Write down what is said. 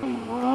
Oh.